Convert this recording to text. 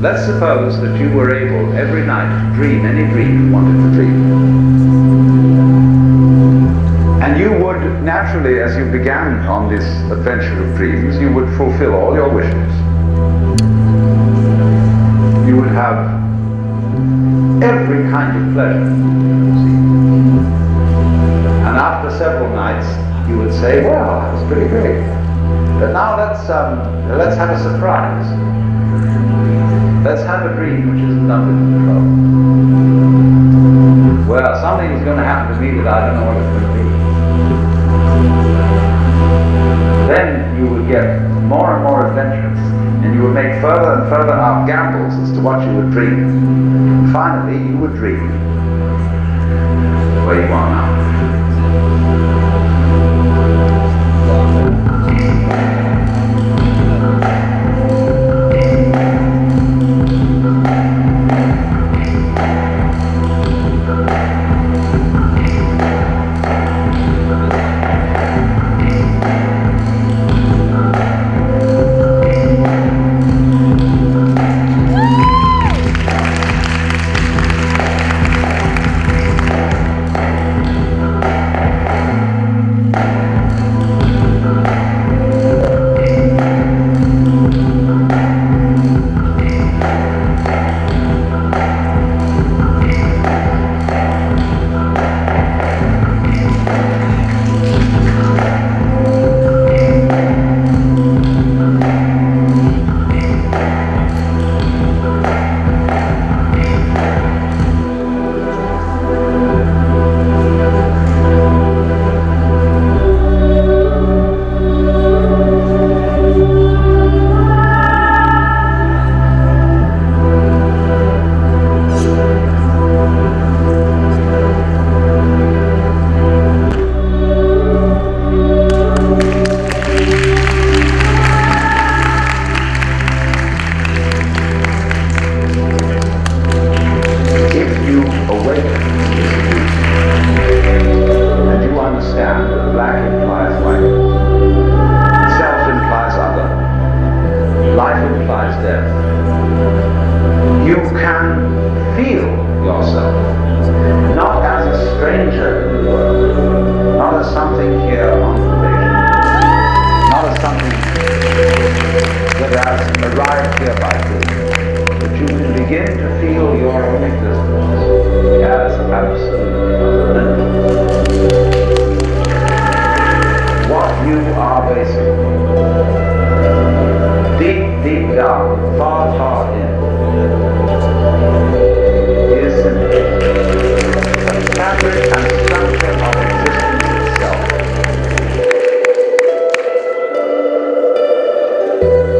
Let's suppose that you were able every night to dream any dream you wanted to dream. And you would naturally, as you began on this adventure of dreams, you would fulfill all your wishes. You would have every kind of pleasure. And after several nights, you would say, well, that was pretty great. But now let's, um, let's have a surprise. Under control. Well, something is going to happen to me that I don't know what it's going to be. Then you would get more and more adventurous, and you would make further and further out gambles as to what you would dream. And finally, you would dream where you are now. Yourself not as a stranger in the world, not as something here on probation, not as something that has arrived here by fate, but you can begin to feel your own existence as absolutely fundamental. What you are basically, deep, deep down, far, far existence itself.